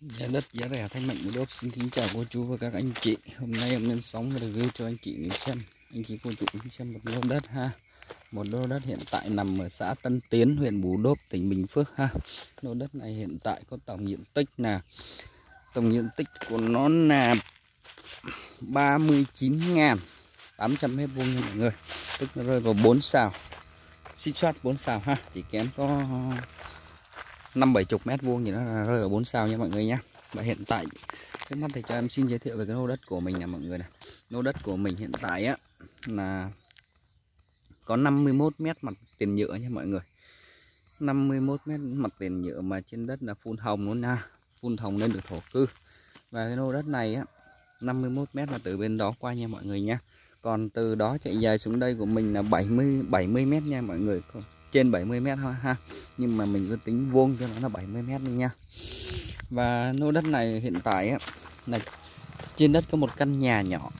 Giá đất giá rẻ Thanh Mạnh của Đốp. Xin kính chào cô chú và các anh chị. Hôm nay em lên sóng và review cho anh chị mình xem Anh chị cô chú mình xem một lô đất ha. Một lô đất hiện tại nằm ở xã Tân Tiến, huyện Bù Đốp, tỉnh Bình Phước ha. Lô đất này hiện tại có tổng diện tích là Tổng diện tích của nó là 39.800 mét vuông nha mọi người. Tức nó rơi vào 4 xào. Xích soát 4 xào ha. Chỉ kém có năm bảy chục mét vuông thì nó rơi ở bốn sao nha mọi người nhé và hiện tại, trước mắt thì cho em xin giới thiệu về cái lô đất của mình nè mọi người này lô đất của mình hiện tại á, là có 51 mét mặt tiền nhựa nha mọi người. 51 mét mặt tiền nhựa mà trên đất là phun hồng luôn nha. Phun hồng lên được thổ cư. Và cái lô đất này á 51 mét là từ bên đó qua nha mọi người nha còn từ đó chạy dài xuống đây của mình là 70 70 mét nha mọi người trên 70 mét thôi, ha. Nhưng mà mình cứ tính vuông cho nó là 70 mét đi nha. Và lô đất này hiện tại á là trên đất có một căn nhà nhỏ.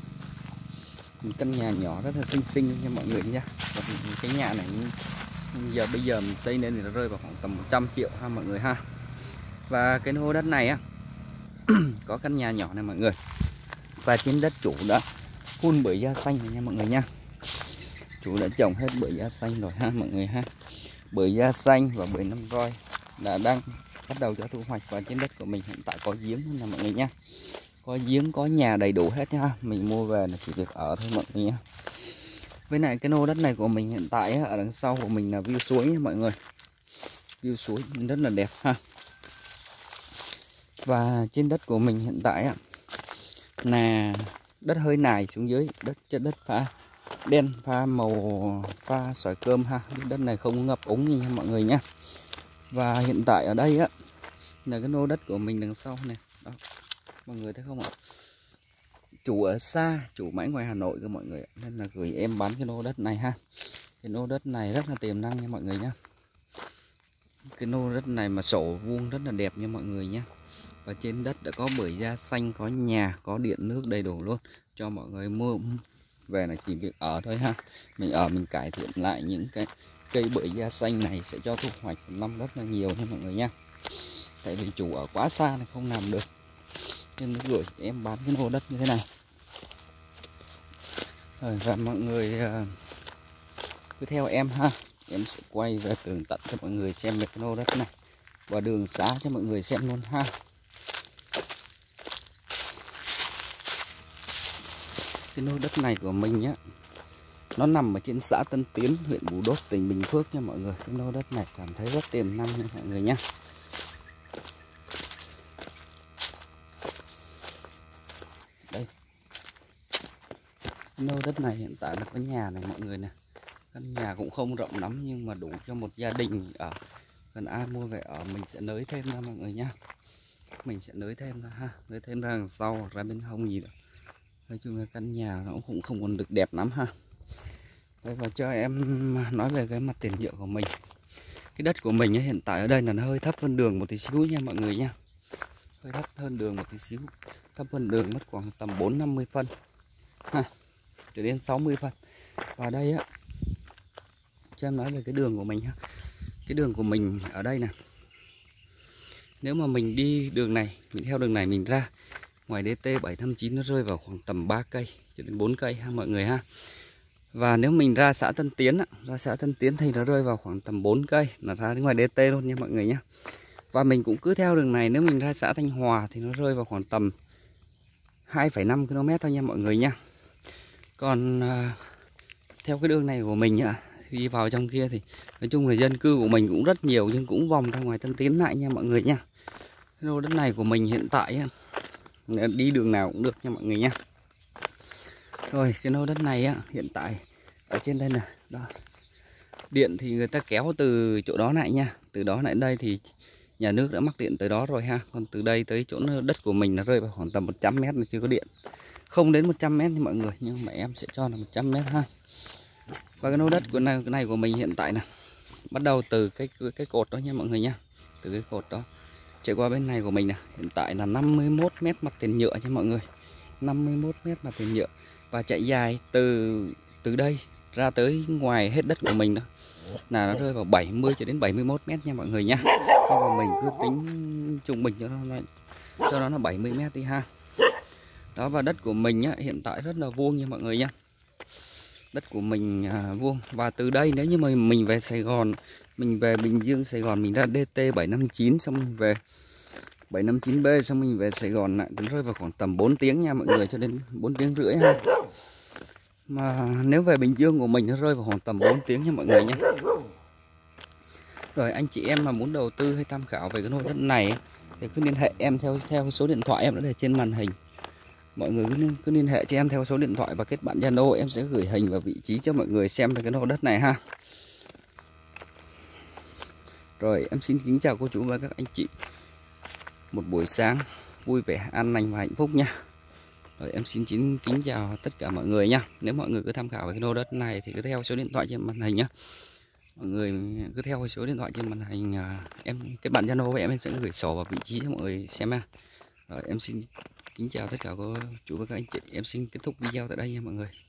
Một căn nhà nhỏ rất là xinh xinh nha mọi người nha. Và cái nhà này giờ bây giờ mình xây lên thì nó rơi vào khoảng tầm 100 triệu ha mọi người ha. Và cái lô đất này á, có căn nhà nhỏ này mọi người. Và trên đất chủ đã phun bưởi da xanh rồi nha mọi người nha. Chủ đã trồng hết bưởi da xanh rồi ha mọi người ha bưởi da xanh và bưởi năm roi đã đang bắt đầu cho thu hoạch. Và trên đất của mình hiện tại có giếng nha mọi người nha có giếng, có nhà đầy đủ hết nha. Mình mua về là chỉ việc ở thôi mọi người nha với lại cái nô đất này của mình hiện tại ở đằng sau của mình là view suối nha mọi người. View suối rất là đẹp ha. Và trên đất của mình hiện tại là đất hơi nài xuống dưới, đất chất đất pha đen, pha màu, pha sỏi cơm ha. Đất này không ngập úng như mọi người nhé và hiện tại ở đây á, là cái nô đất của mình đằng sau này. Đó, mọi người thấy không ạ? Chủ ở xa, chủ mãi ngoài Hà Nội cơ mọi người nên là gửi em bán cái nô đất này ha. Cái nô đất này rất là tiềm năng nha mọi người nhé cái nô đất này mà sổ vuông rất là đẹp nha mọi người nhé và trên đất đã có bưởi da xanh, có nhà, có điện, nước đầy đủ luôn. Cho mọi người mua về là chỉ việc ở thôi ha. Mình ở, mình cải thiện lại những cái cây bưởi da xanh này sẽ cho thu hoạch năm rất là nhiều nha mọi người nha. Tại vì chủ ở quá xa này không làm được. Nên mới gửi em bán cái lô đất như thế này. Rồi, và mọi người ờ, cứ theo em ha. Em sẽ quay về tường tận cho mọi người xem về cái lô đất này. Và đường xá cho mọi người xem luôn ha. Cái lô đất này của mình nhá. Nó nằm ở trên xã Tân Tiến, huyện Bù Đốp, tỉnh Bình Phước nha mọi người. Cái lô đất này cảm thấy rất tiềm năng nha mọi người nhé đây. Lô đất này hiện tại là có nhà này mọi người nè. Căn nhà cũng không rộng lắm nhưng mà đủ cho một gia đình ở cần ai mua về ở, mình sẽ nới thêm ra mọi người nhá. Mình sẽ nới thêm ra ha, nới thêm ra đằng sau, ra bên hông gì đó nói chung là căn nhà nó cũng không còn được đẹp lắm ha. Đây, và cho em nói về cái mặt tiền nhựa của mình. Cái đất của mình hiện tại ở đây là nó hơi thấp hơn đường một tí xíu nha mọi người nha. Hơi thấp hơn đường một tí xíu. Thấp hơn đường mất khoảng tầm 4 50 phân. Ha trở đến 60 phân. Và đây á cho em nói về cái đường của mình ha. Cái đường của mình ở đây nè. Nếu mà mình đi đường này mình theo đường này mình ra ngoài DT 759 nó rơi vào khoảng tầm 3 cây cho đến 4 cây ha mọi người ha. Và nếu mình ra xã Tân Tiến ra xã Tân Tiến thì nó rơi vào khoảng tầm 4 cây là ra đến ngoài DT luôn nha mọi người nhé và mình cũng cứ theo đường này nếu mình ra xã Thanh Hòa thì nó rơi vào khoảng tầm 2,5 km thôi nha mọi người nha còn à, theo cái đường này của mình ạ đi vào trong kia thì nói chung là dân cư của mình cũng rất nhiều nhưng cũng vòng ra ngoài Tân Tiến lại nha mọi người nha lô đất này của mình hiện tại đi đường nào cũng được nha mọi người nhé. rồi, cái lô đất này á, hiện tại ở trên đây nè. Đó. Điện thì người ta kéo từ chỗ đó lại nha. Từ đó lại đây thì nhà nước đã mắc điện tới đó rồi ha. Còn từ đây tới chỗ đất của mình nó rơi vào khoảng tầm 100 mét là chưa có điện. Không đến 100 mét nha mọi người, nhưng mà em sẽ cho là 100 mét ha. Và cái lô đất của này, cái này của mình hiện tại nè, bắt đầu từ cái cái cột đó nha mọi người nha. Từ cái cột đó chạy qua bên này của mình nè. Hiện tại là 51 mét mặt tiền nhựa nha mọi người. 51 mét mặt tiền nhựa. Và chạy dài từ từ đây ra tới ngoài hết đất của mình đó là nó rơi vào 70 cho đến 71 mét nha mọi người nha và mình cứ tính trung bình cho nó cho nó là 70 mét đi ha. Đó và đất của mình á, hiện tại rất là vuông nha mọi người nha đất của mình à, vuông. Và từ đây nếu như mà mình về Sài Gòn mình về Bình Dương Sài Gòn mình ra DT 759 xong mình về 759B xong mình về Sài Gòn lại. Rơi vào khoảng tầm 4 tiếng nha mọi người cho đến 4 tiếng rưỡi ha. Mà nếu về Bình Dương của mình nó rơi vào khoảng tầm 4 tiếng nha mọi người nhé rồi anh chị em mà muốn đầu tư hay tham khảo về cái nội đất này thì cứ liên hệ em theo theo số điện thoại em đã để trên màn hình. Mọi người cứ, cứ liên hệ cho em theo số điện thoại và kết bạn Zalo em sẽ gửi hình và vị trí cho mọi người xem về cái nội đất này ha rồi em xin kính chào cô chú và các anh chị. Một buổi sáng vui vẻ an lành và hạnh phúc nha. Rồi em xin kính kính chào tất cả mọi người nha. Nếu mọi người cứ tham khảo về cái lô đất này thì cứ theo số điện thoại trên màn hình nhá. Mọi người cứ theo số điện thoại trên màn hình à, em kết bạn Zalo với em, em sẽ gửi sổ vào vị trí cho mọi người xem nha. Rồi em xin kính chào tất cả cô chú và các anh chị. Em xin kết thúc video tại đây nha mọi người.